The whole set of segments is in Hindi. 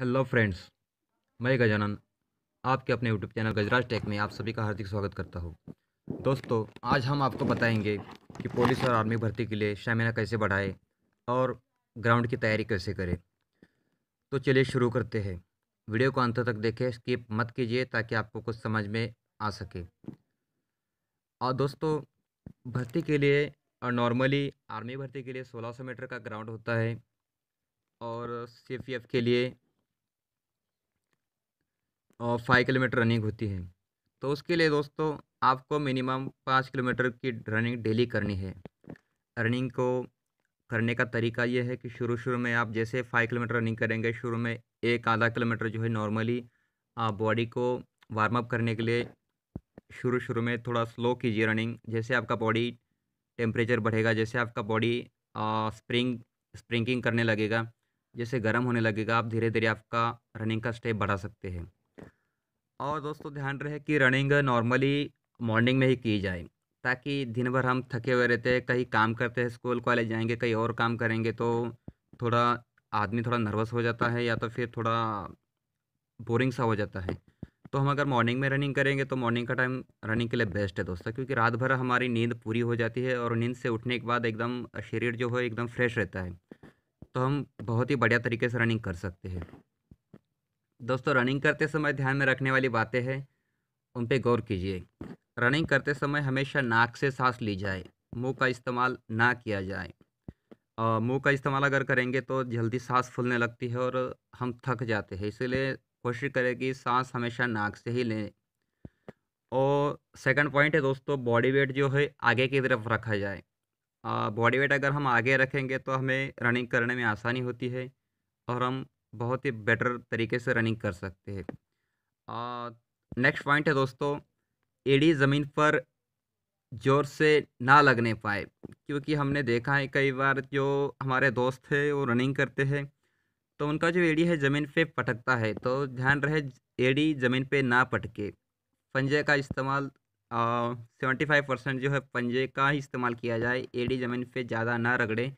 हेलो फ्रेंड्स मैं गजानन आपके अपने यूट्यूब चैनल गजराज टेक में आप सभी का हार्दिक स्वागत करता हूँ। दोस्तों, आज हम आपको बताएँगे कि पुलिस और आर्मी भर्ती के लिए स्टेमिना कैसे बढ़ाए और ग्राउंड की तैयारी कैसे करें। तो चलिए शुरू करते हैं। वीडियो को अंत तक देखें स्किप मत कीजिए ताकि आपको कुछ समझ में आ सके। और दोस्तों, भर्ती के लिए और नॉर्मली आर्मी भर्ती के लिए 1600 मीटर का ग्राउंड होता है और सी के लिए और फाइव किलोमीटर रनिंग होती है। तो उसके लिए दोस्तों, आपको मिनिमम पाँच किलोमीटर की रनिंग डेली करनी है। रनिंग को करने का तरीका ये है कि शुरू शुरू में आप जैसे फाइव किलोमीटर रनिंग करेंगे, शुरू में एक आधा किलोमीटर जो है नॉर्मली आप बॉडी को वार्म अप करने के लिए शुरू शुरू में थोड़ा स्लो कीजिए रनिंग जैसे आपका बॉडी टेम्परेचर बढ़ेगा, जैसे आपका बॉडी स्प्रिंग स्प्रिंकिंग करने लगेगा, जैसे गर्म होने लगेगा, आप धीरे धीरे आपका रनिंग का स्टेप बढ़ा सकते हैं। और दोस्तों, ध्यान रहे कि रनिंग नॉर्मली मॉर्निंग में ही की जाए, ताकि दिन भर हम थके हुए रहते हैं कहीं काम करते हैं स्कूल कॉलेज जाएँगे, कहीं और काम करेंगे तो थोड़ा आदमी थोड़ा नर्वस हो जाता है या तो फिर थोड़ा बोरिंग सा हो जाता है। तो हम अगर मॉर्निंग में रनिंग करेंगे तो मॉर्निंग का टाइम रनिंग के लिए बेस्ट है दोस्तों, क्योंकि रात भर हमारी नींद पूरी हो जाती है और नींद से उठने के बाद एकदम शरीर जो है, एकदम फ्रेश रहता है। तो हम बहुत ही बढ़िया तरीके से रनिंग कर सकते हैं। दोस्तों रनिंग करते समय ध्यान में रखने वाली बातें हैं, उन पर गौर कीजिए। रनिंग करते समय हमेशा नाक से सांस ली जाए, मुँह का इस्तेमाल ना किया जाए। मुँह का इस्तेमाल अगर करेंगे तो जल्दी सांस फूलने लगती है और हम थक जाते हैं, इसीलिए कोशिश करें कि सांस हमेशा नाक से ही लें। और सेकंड पॉइंट है दोस्तों बॉडी वेट जो है, आगे की तरफ़ रखा जाए। बॉडी वेट अगर हम आगे रखेंगे तो हमें रनिंग करने में आसानी होती है और हम बहुत ही बेटर तरीके से रनिंग कर सकते हैं। नेक्स्ट पॉइंट है दोस्तों, एडी ज़मीन पर ज़ोर से ना लगने पाए, क्योंकि हमने देखा है कई बार जो हमारे दोस्त है, वो रनिंग करते हैं तो उनका जो एडी है ज़मीन पे पटकता है तो ध्यान रहे एडी ज़मीन पे ना पटके। पंजे का इस्तेमाल सेवेंटी फाइव परसेंट जो है पंजे का ही इस्तेमाल किया जाए, एडी ज़मीन पे ज़्यादा ना रगड़े,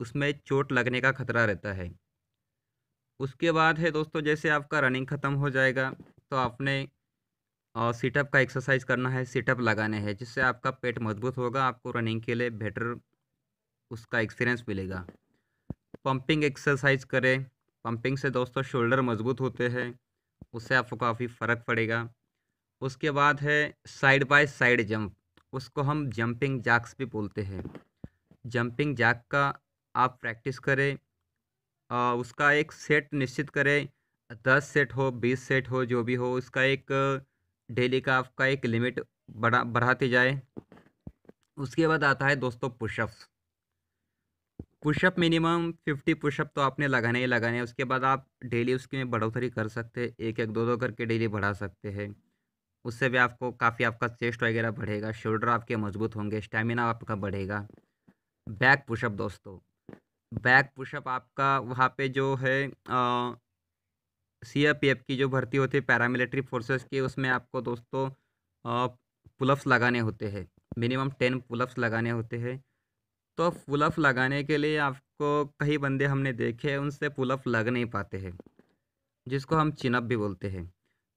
उसमें चोट लगने का खतरा रहता है। उसके बाद है दोस्तों, जैसे आपका रनिंग ख़त्म हो जाएगा तो आपने सीटअप का एक्सरसाइज करना है सीटअप लगाने हैं, जिससे आपका पेट मज़बूत होगा, आपको रनिंग के लिए बेटर उसका एक्सपीरियंस मिलेगा। पंपिंग एक्सरसाइज करें पंपिंग से दोस्तों शोल्डर मज़बूत होते हैं, उससे आपको काफ़ी फ़र्क पड़ेगा। उसके बाद है साइड बाय साइड जंप उसको हम जंपिंग जैक्स भी बोलते हैं। जंपिंग जैक का आप प्रैक्टिस करें उसका एक सेट निश्चित करें, दस सेट हो, बीस सेट हो, जो भी हो, उसका एक डेली का आपका एक लिमिट बढ़ा बढ़ाती जाए। उसके बाद आता है दोस्तों pushups. Pushup minimum fifty pushup तो आपने लगाने ही लगाने हैं। उसके बाद आप डेली उसकी में बढ़ोतरी कर सकते हैं एक एक दो दो करके डेली बढ़ा सकते हैं। उससे भी आपको काफ़ी आपका चेस्ट वगैरह बढ़ेगा, शोल्डर आपके मज़बूत होंगे, स्टेमिना आपका बढ़ेगा। बैक पुशअप दोस्तों। बैक पुशअप आपका वहाँ पे जो है सी एफ़ की जो भर्ती होती है, पैरामिलिट्री फोर्सेस की, उसमें आपको दोस्तों पुलअप्स लगाने होते हैं। मिनिमम टेन पुलअप्स लगाने होते हैं। तो पुलअप लगाने के लिए आपको कई बंदे हमने देखे हैं, उनसे पुलअप लग नहीं पाते हैं, जिसको हम चिनअप भी बोलते हैं।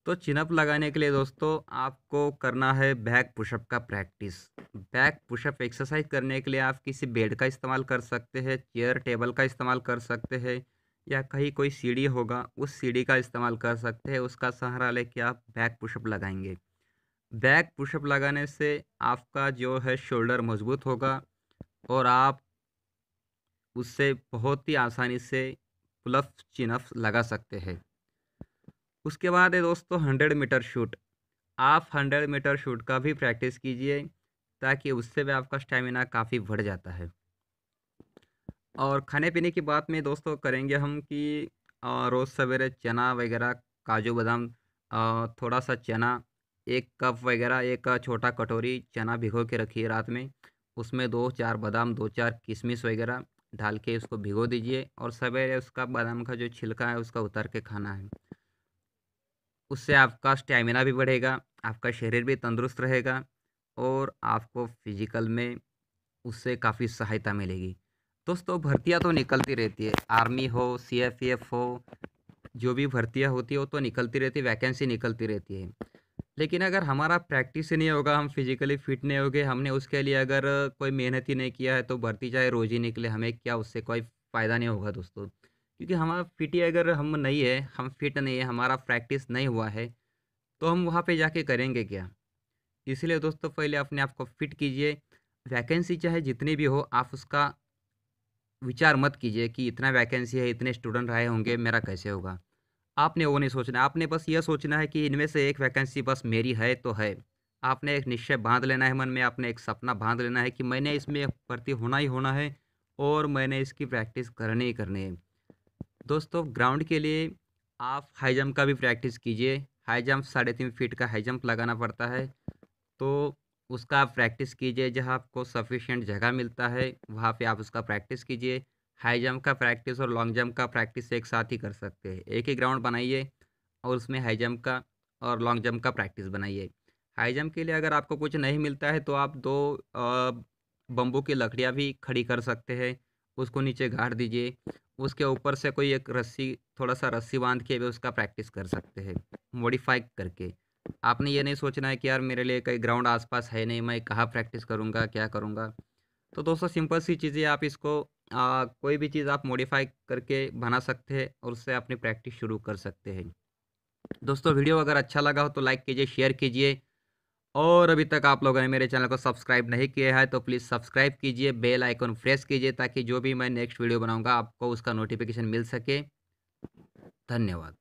तो चिनअप लगाने के लिए दोस्तों आपको करना है बैक पुशअप का प्रैक्टिस। बैक पुशअप एक्सरसाइज करने के लिए आप किसी बेड का इस्तेमाल कर सकते हैं, चेयर टेबल का इस्तेमाल कर सकते हैं या कहीं कोई सीढ़ी होगा, उस सीढ़ी का इस्तेमाल कर सकते हैं, उसका सहारा लेके आप बैक पुशअप लगाएँगे। बैक पुशअप लगाने से आपका जो है शोल्डर मज़बूत होगा और आप उससे बहुत ही आसानी से पुलअप चिनअप लगा सकते हैं। उसके बाद है दोस्तों हंड्रेड मीटर शूट। आप हंड्रेड मीटर शूट का भी प्रैक्टिस कीजिए, ताकि उससे भी आपका स्टेमिना काफ़ी बढ़ जाता है। और खाने पीने की बात में दोस्तों करेंगे हम कि रोज़ सवेरे चना वगैरह, काजू बादाम थोड़ा सा चना, एक कप वगैरह, एक छोटा कटोरी चना भिगो के रखिए रात में। उसमें दो चार बादाम, दो चार किशमिश वगैरह डाल के उसको भिगो दीजिए और सवेरे उसका बादाम का जो छिलका है उसका उतार के खाना है। उससे आपका स्टेमिना भी बढ़ेगा, आपका शरीर भी तंदुरुस्त रहेगा और आपको फ़िज़िकल में उससे काफ़ी सहायता मिलेगी। दोस्तों, भर्तियाँ तो निकलती रहती है। आर्मी हो सी एफ़ एफ़ हो, जो भी भर्तियाँ होती है वो तो निकलती रहती है, वैकेंसी निकलती रहती है। लेकिन अगर हमारा प्रैक्टिस ही नहीं होगा, हम फिजिकली फिट नहीं होगे, हमने उसके लिए अगर कोई मेहनत ही नहीं किया है तो भर्ती चाहे रोज़ ही निकले, हमें क्या उससे कोई फ़ायदा नहीं होगा दोस्तों। क्योंकि हमारा फिट अगर हम नहीं है, हम फिट नहीं है, हमारा प्रैक्टिस नहीं हुआ है तो हम वहाँ पे जाके करेंगे क्या? इसलिए दोस्तों, पहले अपने आप को फिट कीजिए। वैकेंसी चाहे जितनी भी हो, आप उसका विचार मत कीजिए कि इतना वैकेंसी है, इतने स्टूडेंट आए होंगे, मेरा कैसे होगा? आपने वो नहीं सोचना। आपने बस यह सोचना है कि इनमें से एक वैकेंसी बस मेरी है तो है। आपने एक निश्चय बाँध लेना है मन में, आपने एक सपना बाँध लेना है कि मैंने इसमें भर्ती होना ही होना है और मैंने इसकी प्रैक्टिस करनी ही करनी है। दोस्तों, ग्राउंड के लिए आप हाई जंप का भी प्रैक्टिस कीजिए। हाई जंप साढ़े तीन फीट का हाई जंप लगाना पड़ता है। तो उसका आप प्रैक्टिस कीजिए जहाँ आपको सफिशिएंट जगह मिलता है, वहाँ पे आप उसका प्रैक्टिस कीजिए। हाई जंप का प्रैक्टिस और लॉन्ग जंप का प्रैक्टिस एक साथ ही कर सकते हैं। एक ही ग्राउंड बनाइए और उसमें हाई जंप का और लॉन्ग जंप का प्रैक्टिस बनाइए। हाई जंप के लिए अगर आपको कुछ नहीं मिलता है तो आप दो बम्बू की लकड़ियाँ भी खड़ी कर सकते हैं। उसको नीचे गाड़ दीजिए उसके ऊपर से कोई एक रस्सी थोड़ा सा रस्सी बाँध के भी उसका प्रैक्टिस कर सकते हैं मॉडिफाई करके। आपने ये नहीं सोचना है कि यार मेरे लिए कहीं ग्राउंड आसपास है नहीं मैं कहाँ प्रैक्टिस करूँगा क्या करूँगा? तो दोस्तों सिंपल सी चीज़ें आप इसको आ, कोई भी चीज़ आप मॉडिफाई करके बना सकते हैं और उससे अपनी प्रैक्टिस शुरू कर सकते हैं। दोस्तों वीडियो अगर अच्छा लगा हो तो लाइक कीजिए शेयर कीजिए और अभी तक आप लोगों ने मेरे चैनल को सब्सक्राइब नहीं किया है तो प्लीज़ सब्सक्राइब कीजिए, बेल आइकन प्रेस कीजिए ताकि जो भी मैं नेक्स्ट वीडियो बनाऊँगा, आपको उसका नोटिफिकेशन मिल सके। धन्यवाद।